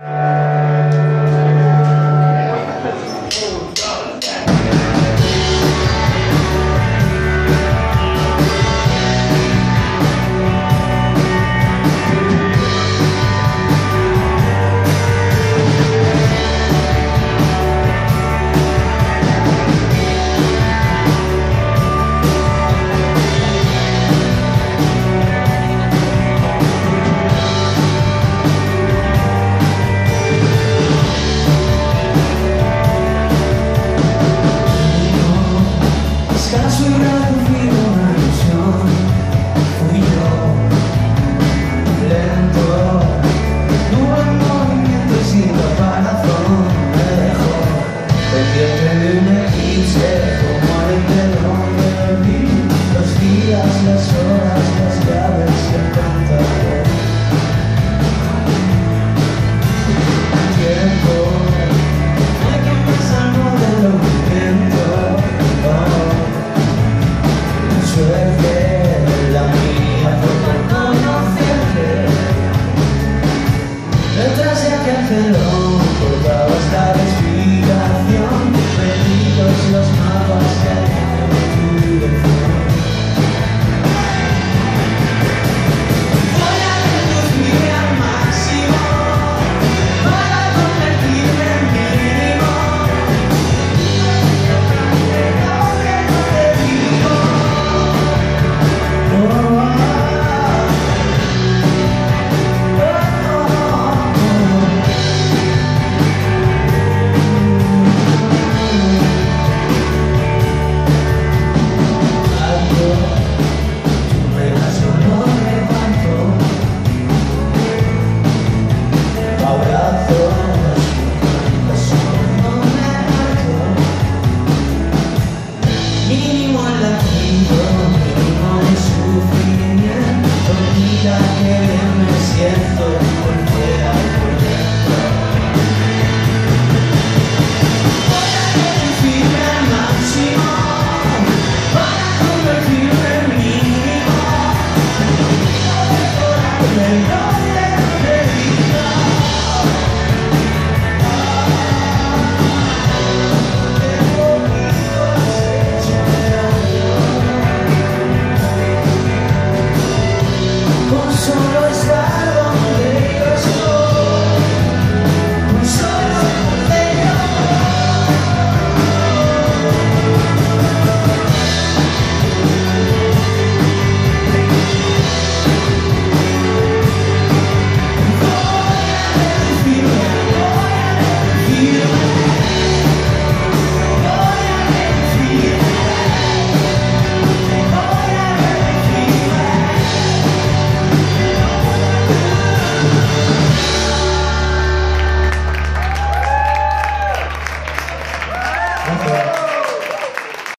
Uh... we Olvida que me siento.